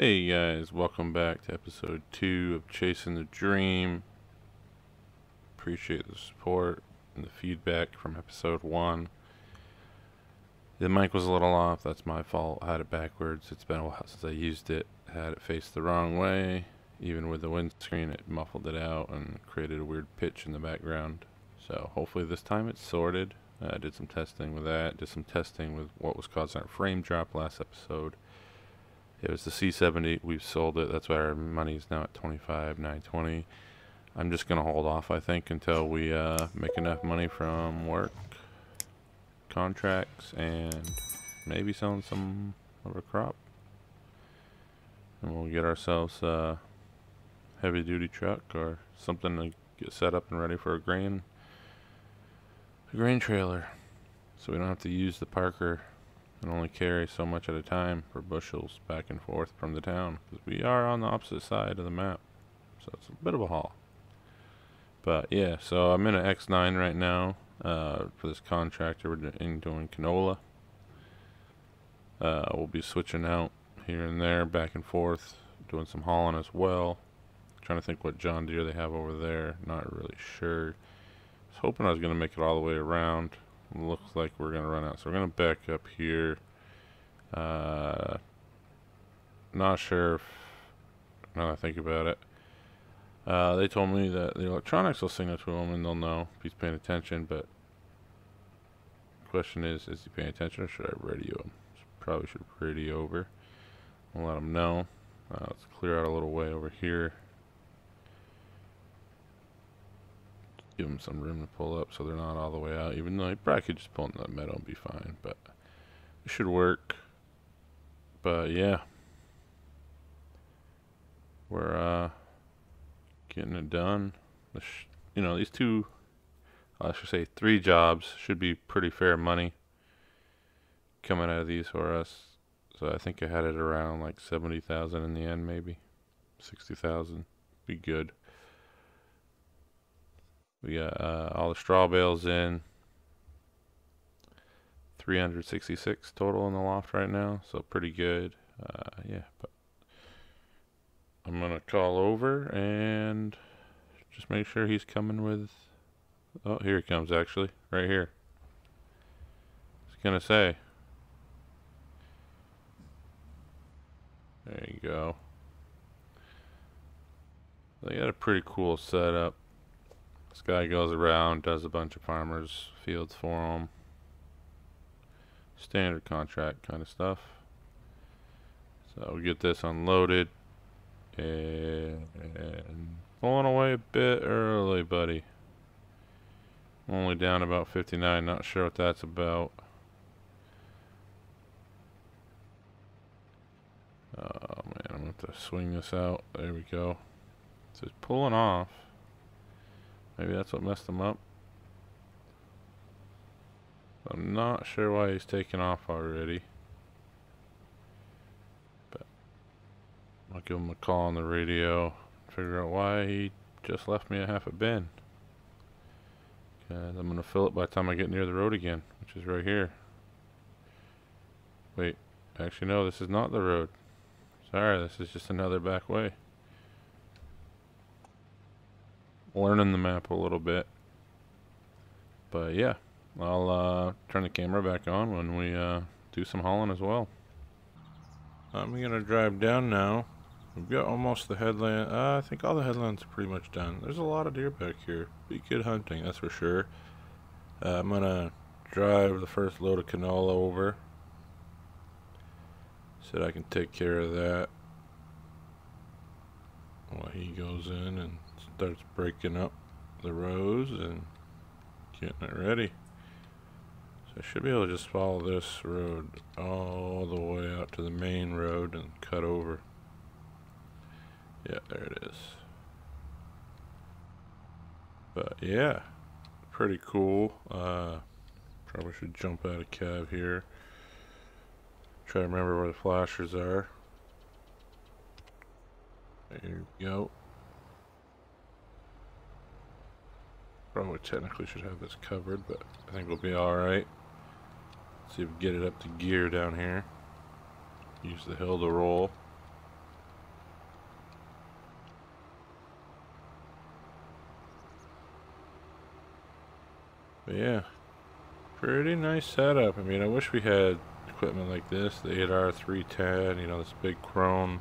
Hey guys, welcome back to episode 2 of Chasing the Dream. Appreciate the support and the feedback from episode 1. The mic was a little off, that's my fault. I had it backwards. It's been a while since I used it. had it faced the wrong way. Even with the windscreen, it muffled it out and created a weird pitch in the background. So hopefully this time it's sorted. I did some testing with that, did some testing with what was causing our frame drop last episode it was the C70. We've sold it. That's why our money is now at 25, 920. I'm just going to hold off, I think, until we uh, make enough money from work, contracts, and maybe selling some of our crop. And we'll get ourselves a heavy duty truck or something to get set up and ready for a grain, a grain trailer. So we don't have to use the Parker and only carry so much at a time for bushels back and forth from the town because we are on the opposite side of the map. So it's a bit of a haul. But yeah so I'm in an X9 right now uh, for this contractor we're doing, doing canola. Uh, we'll be switching out here and there back and forth doing some hauling as well. Trying to think what John Deere they have over there not really sure. I was hoping I was going to make it all the way around looks like we're gonna run out. So we're gonna back up here. Uh, not sure if now I think about it uh, they told me that the electronics will signal to him and they'll know if he's paying attention but question is is he paying attention or should I radio him? Probably should radio over I'll let him know. Uh, let's clear out a little way over here give them some room to pull up so they're not all the way out, even though you probably could just pull in the metal and be fine, but it should work. But yeah, we're uh, getting it done. you know, these two, I should say three jobs should be pretty fair money coming out of these for us. So I think I had it around like 70,000 in the end, maybe 60,000. Be good. We got uh, all the straw bales in. 366 total in the loft right now, so pretty good. Uh, yeah, but I'm gonna call over and just make sure he's coming with. Oh, here he comes actually, right here. I was gonna say. There you go. They got a pretty cool setup. This guy goes around, does a bunch of farmers' fields for them. Standard contract kind of stuff. So we get this unloaded. And pulling away a bit early, buddy. Only down about 59. Not sure what that's about. Oh man, I'm going to have to swing this out. There we go. It's pulling off. Maybe that's what messed him up. I'm not sure why he's taken off already. But I'll give him a call on the radio. Figure out why he just left me a half a bin. And I'm going to fill it by the time I get near the road again, which is right here. Wait, actually no, this is not the road. Sorry, this is just another back way learning the map a little bit. But yeah, I'll uh, turn the camera back on when we uh, do some hauling as well. I'm to drive down now. We've got almost the headland. Uh, I think all the headlands are pretty much done. There's a lot of deer back here. Be good hunting, that's for sure. Uh, I'm to drive the first load of canola over. So that I can take care of that while he goes in and starts breaking up the rows and getting it ready. So I should be able to just follow this road all the way out to the main road and cut over. Yeah, there it is. But yeah, pretty cool. Uh, probably should jump out of cab here. Try to remember where the flashers are. There you go. Probably technically should have this covered, but I think we'll be alright. See if we get it up to gear down here. Use the hill to roll. But yeah, pretty nice setup. I mean, I wish we had equipment like this, the 8R310, you know, this big Krone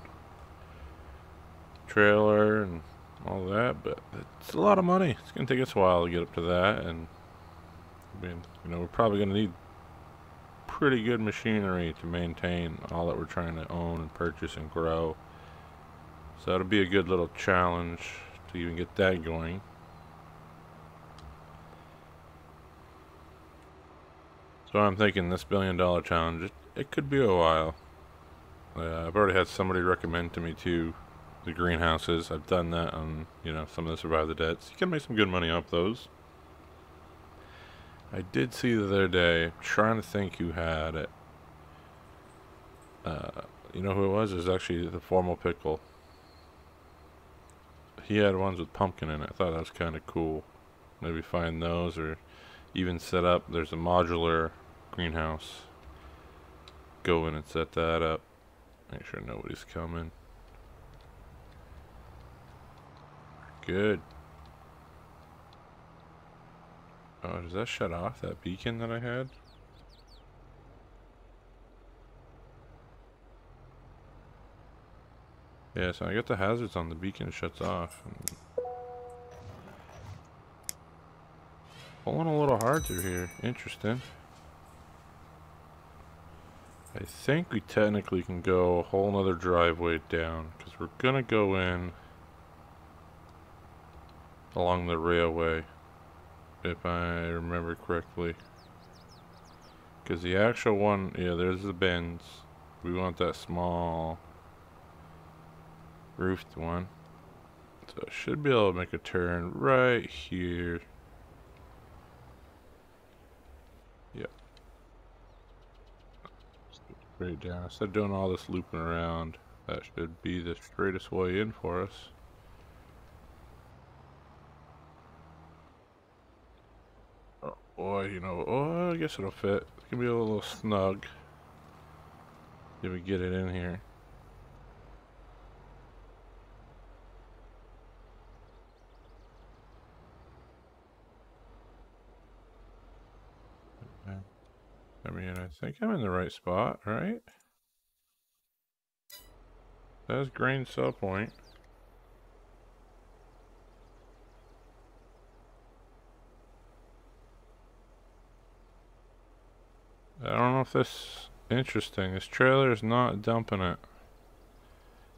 trailer and all that, but it's a lot of money. It's going to take us a while to get up to that, and I mean, you know, we're probably going to need pretty good machinery to maintain all that we're trying to own and purchase and grow. So that'll be a good little challenge to even get that going. So I'm thinking this billion dollar challenge, it, it could be a while. Uh, I've already had somebody recommend to me too the greenhouses. I've done that on, you know, some of the Survive the Dead. So you can make some good money off those. I did see the other day, trying to think who had it. Uh, you know who it was? It was actually the Formal Pickle. He had ones with pumpkin in it. I thought that was kind of cool. Maybe find those or even set up. There's a modular greenhouse. Go in and set that up. Make sure nobody's coming. Good. Oh, does that shut off that beacon that I had? Yeah, so I got the hazards on, the beacon shuts off. Pulling a little hard through here. Interesting. I think we technically can go a whole nother driveway down because we're gonna go in along the railway if I remember correctly. Because the actual one yeah there's the bends we want that small roofed one. So I should be able to make a turn right here. Straight down. Instead of doing all this looping around, that should be the straightest way in for us. Oh boy, you know, oh, I guess it'll fit. It can be a little snug if we get it in here. I mean, I think I'm in the right spot, right? That's grain sell point. Know if this interesting. This trailer is not dumping it.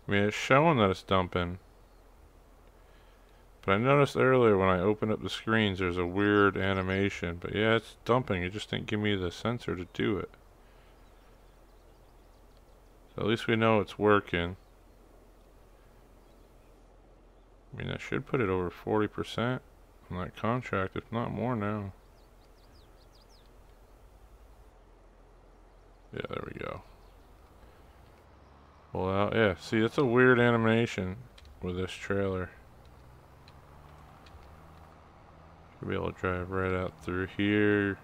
I mean, it's showing that it's dumping. But I noticed earlier when I opened up the screens, there's a weird animation. But yeah, it's dumping. It just didn't give me the sensor to do it. So at least we know it's working. I mean, I should put it over 40% on that contract, if not more now. Yeah, there we go. Well, uh, yeah, see, it's a weird animation with this trailer. Should be able to drive right out through here.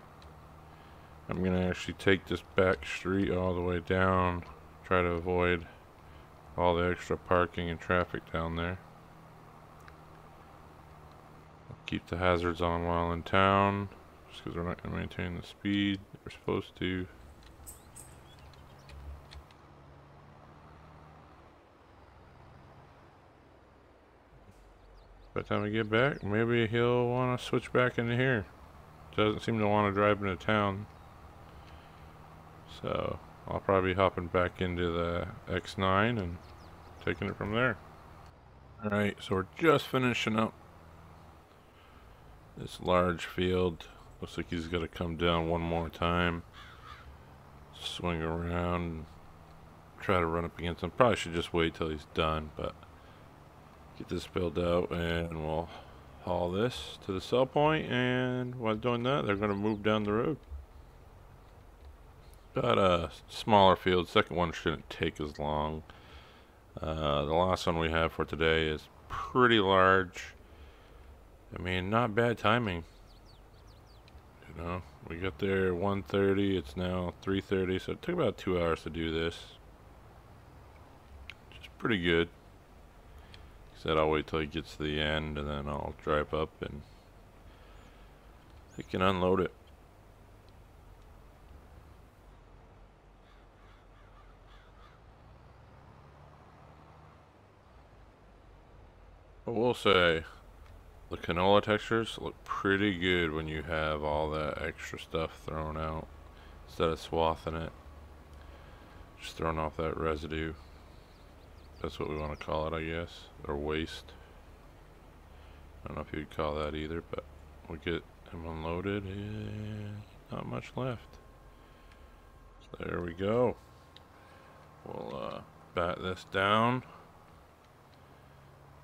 I'm going to actually take this back street all the way down. Try to avoid all the extra parking and traffic down there. keep the hazards on while in town. Just because we're not going to maintain the speed we're supposed to. By the time we get back, maybe he'll want to switch back into here. Doesn't seem to want to drive into town. So, I'll probably be hopping back into the X9 and taking it from there. Alright, so we're just finishing up this large field. Looks like he's got to come down one more time. Swing around. Try to run up against him. Probably should just wait till he's done, but get this built out and we'll haul this to the sell point and while doing that they're going to move down the road. Got a smaller field. Second one shouldn't take as long. Uh, the last one we have for today is pretty large. I mean not bad timing. You know we got there 1:30. it's now 3:30. so it took about two hours to do this. Is pretty good said I'll wait till he gets to the end and then I'll drive up and he can unload it. I will say, the canola textures look pretty good when you have all that extra stuff thrown out instead of swathing it. Just throwing off that residue. That's what we want to call it, I guess. Or waste. I don't know if you'd call that either, but we get them unloaded and not much left. So there we go. We'll uh, bat this down.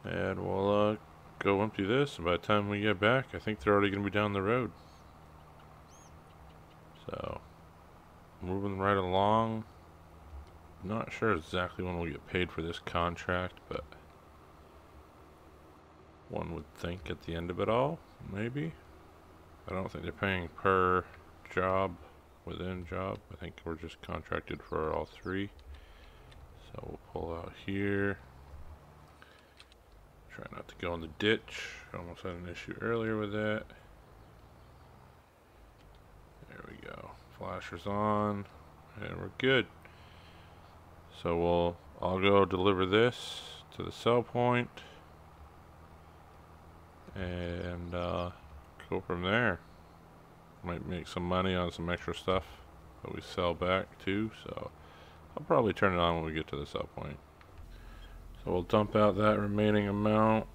And we'll uh, go empty this, and by the time we get back, I think they're already going to be down the road. So, moving right along. Not sure exactly when we'll get paid for this contract, but one would think at the end of it all, maybe. I don't think they're paying per job within job. I think we're just contracted for all three. So we'll pull out here. Try not to go in the ditch. Almost had an issue earlier with that. There we go. Flashers on. And we're good. So we'll I'll go deliver this to the sell point and uh, go from there. Might make some money on some extra stuff that we sell back too. So I'll probably turn it on when we get to the sell point. So we'll dump out that remaining amount.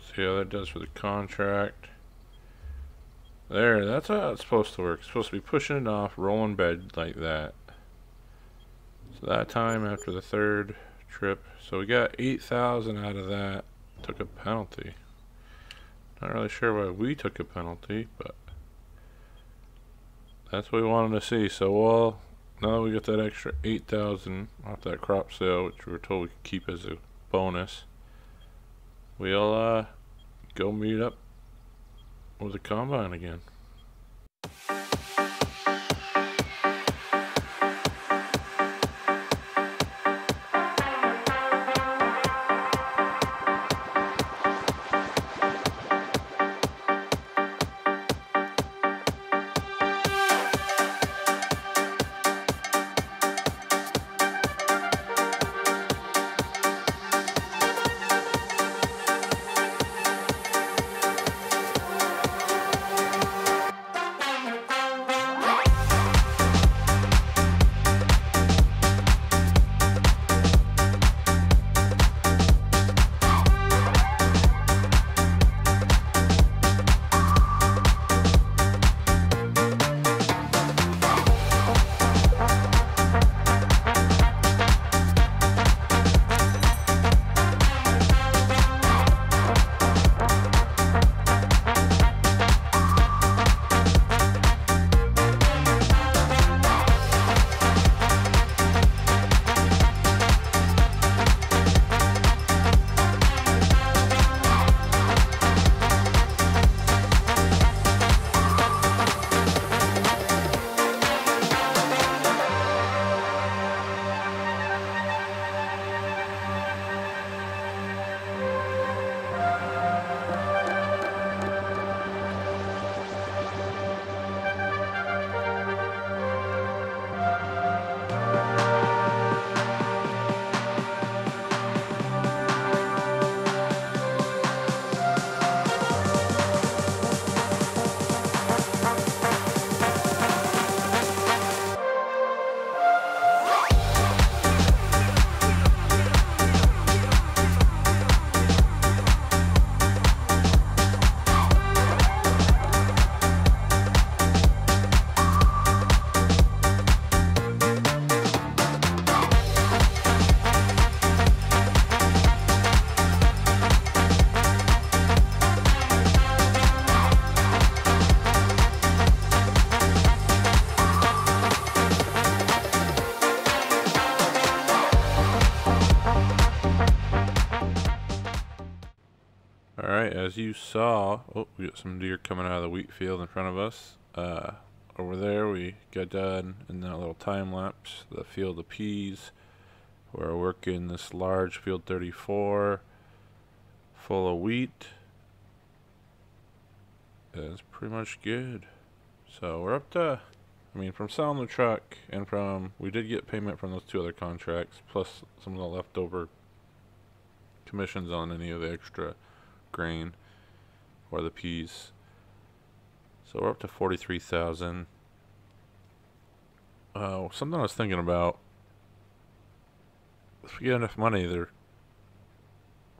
See how that does for the contract. There, that's how it's supposed to work. It's supposed to be pushing it off, rolling bed like that. So that time after the third trip, so we got 8,000 out of that. Took a penalty. Not really sure why we took a penalty, but that's what we wanted to see. So we'll, now that we got that extra 8,000 off that crop sale, which we were told we could keep as a bonus, we'll uh, go meet up with the combine again. Saw, oh, we got some deer coming out of the wheat field in front of us. Uh, over there, we got done in that little time lapse, the field of peas. We're working this large field 34 full of wheat. That's pretty much good. So we're up to, I mean, from selling the truck and from, we did get payment from those two other contracts, plus some of the leftover commissions on any of the extra grain the peas. So we're up to 43,000. Uh, something I was thinking about. If we get enough money, there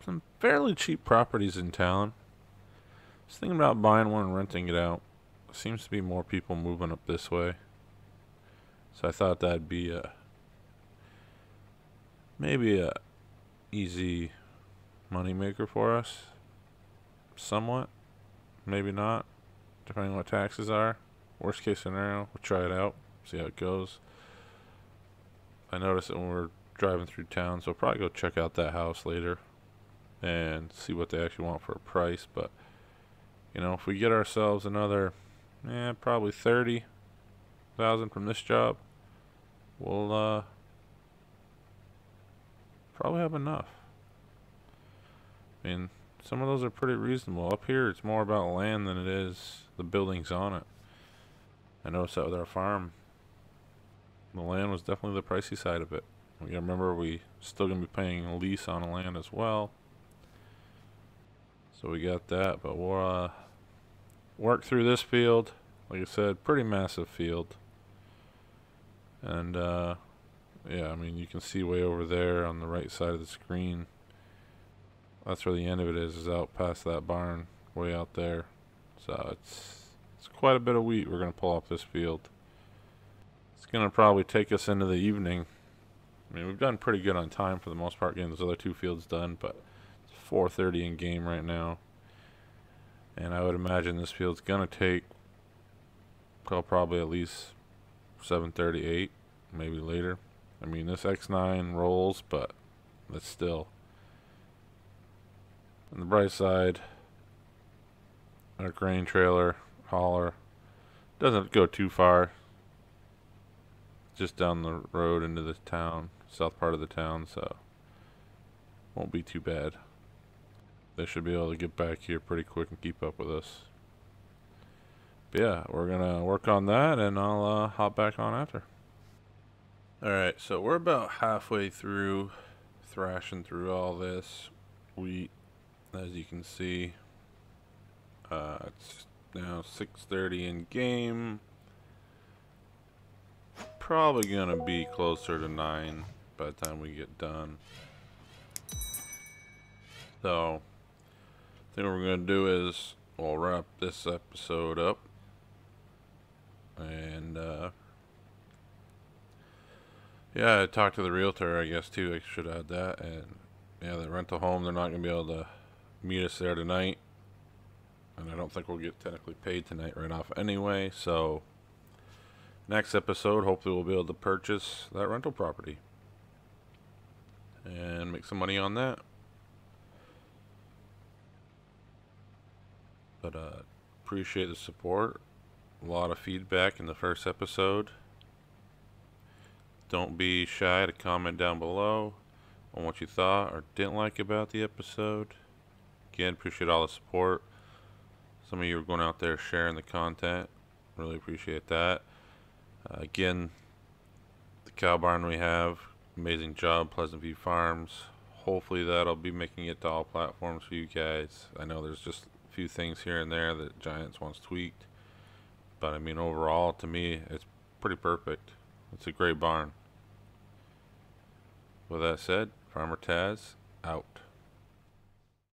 some fairly cheap properties in town. I was thinking about buying one and renting it out. Seems to be more people moving up this way. So I thought that'd be a maybe a easy moneymaker for us. Somewhat. Maybe not. Depending on what taxes are. Worst case scenario, we'll try it out. See how it goes. I noticed that when we are driving through town, so I'll probably go check out that house later and see what they actually want for a price. But, you know, if we get ourselves another, eh, probably 30000 from this job, we'll, uh, probably have enough. I mean, some of those are pretty reasonable. Up here, it's more about land than it is the buildings on it. I noticed that with our farm. The land was definitely the pricey side of it. We gotta remember we still gonna be paying a lease on the land as well. So we got that, but we'll uh, work through this field. Like I said, pretty massive field. And uh, yeah, I mean you can see way over there on the right side of the screen that's where the end of it is, is out past that barn, way out there. So it's it's quite a bit of wheat we're going to pull off this field. It's going to probably take us into the evening. I mean, we've done pretty good on time for the most part getting those other two fields done, but it's 4.30 in game right now. And I would imagine this field's going to take probably at least 7.38, maybe later. I mean, this X9 rolls, but that's still on the bright side, our grain trailer hauler doesn't go too far. Just down the road into the town, south part of the town, so won't be too bad. They should be able to get back here pretty quick and keep up with us. But yeah, we're gonna work on that and I'll uh, hop back on after. Alright, so we're about halfway through thrashing through all this wheat as you can see uh, it's now 6.30 in game. Probably gonna be closer to 9 by the time we get done. So I think what we're gonna do is we'll wrap this episode up. And uh, yeah I talked to the realtor I guess too. I should add that. And yeah the rental home they're not gonna be able to meet us there tonight. And I don't think we'll get technically paid tonight right off anyway. So next episode, hopefully we'll be able to purchase that rental property. And make some money on that. But uh, appreciate the support. A lot of feedback in the first episode. Don't be shy to comment down below on what you thought or didn't like about the episode. Again, appreciate all the support. Some of you are going out there sharing the content. Really appreciate that. Uh, again, the cow barn we have, amazing job, Pleasant View Farms. Hopefully that'll be making it to all platforms for you guys. I know there's just a few things here and there that Giants wants tweaked. But I mean, overall, to me, it's pretty perfect. It's a great barn. With that said, Farmer Taz, out.